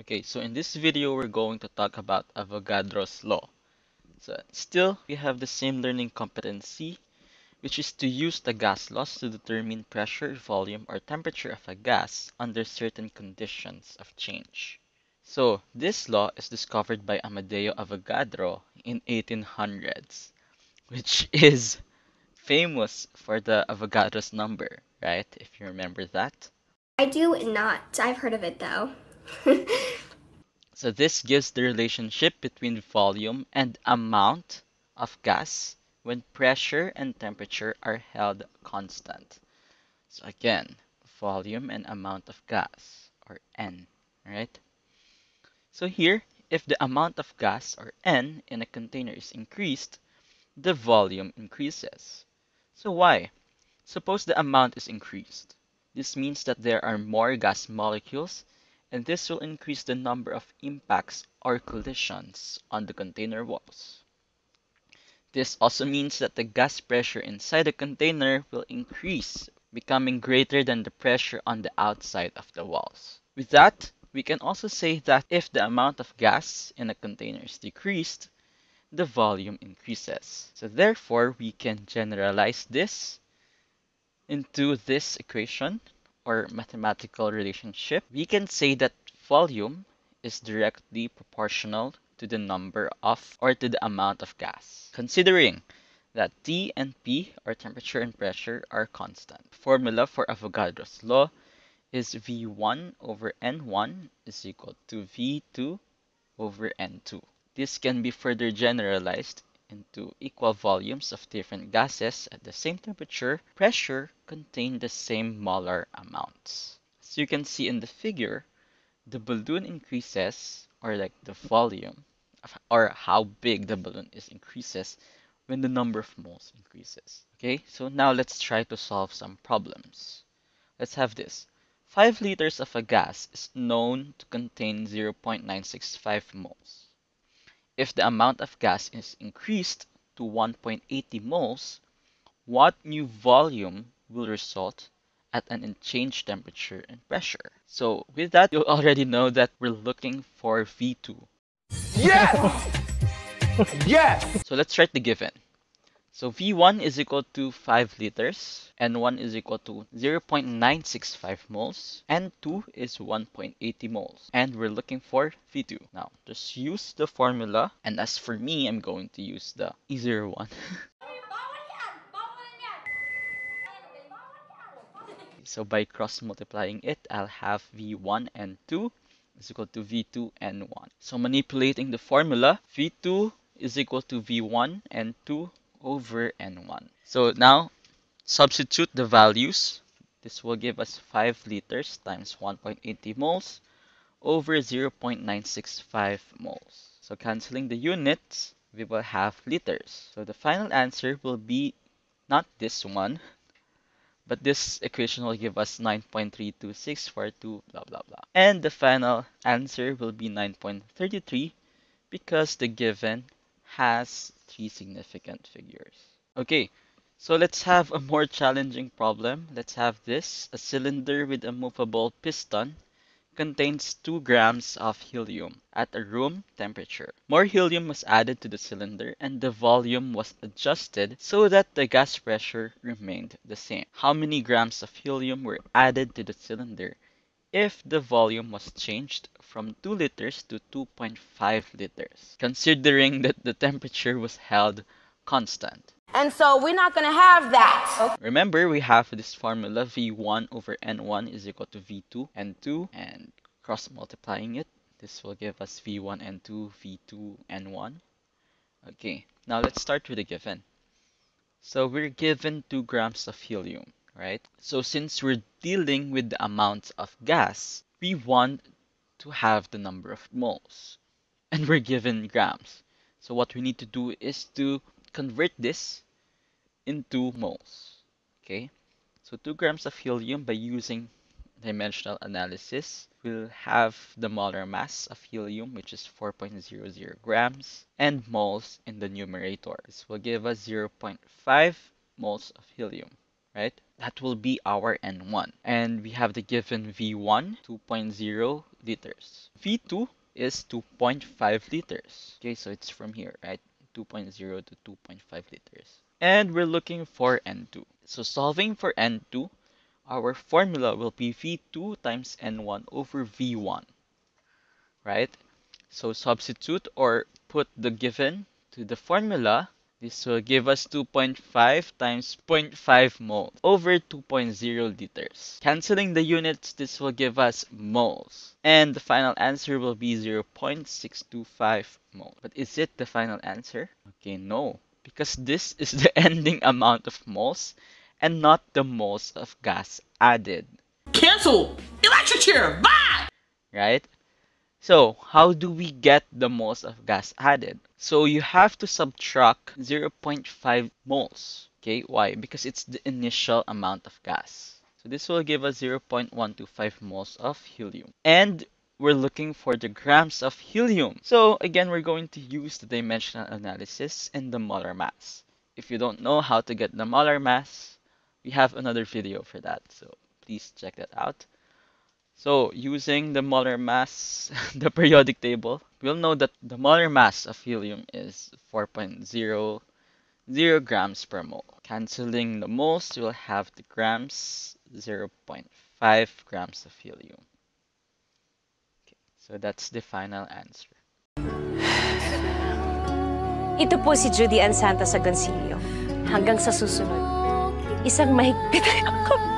Okay, so in this video, we're going to talk about Avogadro's law. So still, we have the same learning competency, which is to use the gas laws to determine pressure, volume, or temperature of a gas under certain conditions of change. So this law is discovered by Amedeo Avogadro in 1800s, which is famous for the Avogadro's number, right? If you remember that. I do not. I've heard of it though. So this gives the relationship between volume and amount of gas when pressure and temperature are held constant. So again, volume and amount of gas, or N, right? So here, if the amount of gas, or N, in a container is increased, the volume increases. So why? Suppose the amount is increased. This means that there are more gas molecules and this will increase the number of impacts or collisions on the container walls. This also means that the gas pressure inside the container will increase, becoming greater than the pressure on the outside of the walls. With that, we can also say that if the amount of gas in a container is decreased, the volume increases. So therefore, we can generalize this into this equation or mathematical relationship, we can say that volume is directly proportional to the number of or to the amount of gas, considering that T and P, or temperature and pressure, are constant. Formula for Avogadro's law is V1 over N1 is equal to V2 over N2. This can be further generalized into equal volumes of different gases at the same temperature, pressure contain the same molar amounts. As you can see in the figure, the balloon increases, or like the volume, or how big the balloon is increases when the number of moles increases. Okay, so now let's try to solve some problems. Let's have this. 5 liters of a gas is known to contain 0.965 moles. If the amount of gas is increased to 1.80 moles, what new volume will result at an unchanged temperature and pressure? So with that, you already know that we're looking for V2. Yes! yes! So let's write the given. So V1 is equal to 5 liters, N1 is equal to 0.965 moles, N2 is 1.80 moles, and we're looking for V2. Now, just use the formula, and as for me, I'm going to use the easier one. so by cross multiplying it, I'll have V1 and 2 is equal to V2 and 1. So manipulating the formula, V2 is equal to V1 and 2 over n1. So now substitute the values. This will give us 5 liters times 1.80 moles over 0.965 moles. So canceling the units, we will have liters. So the final answer will be not this one, but this equation will give us 9.3262 blah blah blah. And the final answer will be 9.33 because the given has three significant figures. Okay, so let's have a more challenging problem. Let's have this. A cylinder with a movable piston contains 2 grams of helium at a room temperature. More helium was added to the cylinder and the volume was adjusted so that the gas pressure remained the same. How many grams of helium were added to the cylinder if the volume was changed from 2 liters to 2.5 liters, considering that the temperature was held constant. And so we're not going to have that. Remember, we have this formula V1 over N1 is equal to V2 N2 and cross multiplying it. This will give us V1 N2 V2 N1. Okay, now let's start with the given. So we're given 2 grams of helium right? So since we're dealing with the amounts of gas, we want to have the number of moles. And we're given grams. So what we need to do is to convert this into moles. Okay, so 2 grams of helium by using dimensional analysis will have the molar mass of helium which is 4.00 grams and moles in the numerator. This will give us 0.5 moles of helium right? That will be our N1. And we have the given V1, 2.0 liters. V2 is 2.5 liters. Okay, so it's from here, right? 2.0 to 2.5 liters. And we're looking for N2. So solving for N2, our formula will be V2 times N1 over V1, right? So substitute or put the given to the formula. This will give us 2.5 times 0.5 mole over 2.0 liters. Canceling the units, this will give us moles. And the final answer will be 0.625 mole. But is it the final answer? Okay, no. Because this is the ending amount of moles and not the moles of gas added. Cancel! Electric chair! Bye! right? So, how do we get the moles of gas added? So, you have to subtract 0.5 moles. Okay, why? Because it's the initial amount of gas. So, this will give us 0.125 moles of helium. And we're looking for the grams of helium. So, again, we're going to use the dimensional analysis and the molar mass. If you don't know how to get the molar mass, we have another video for that. So, please check that out. So using the molar mass, the periodic table, we'll know that the molar mass of helium is 4.00 grams per mole. Canceling the moles, we'll have the grams 0.5 grams of helium. Okay, so that's the final answer. Ito po si Judy Ann Santos Agoncillo. Hanggang sa susunod, isang mahigpit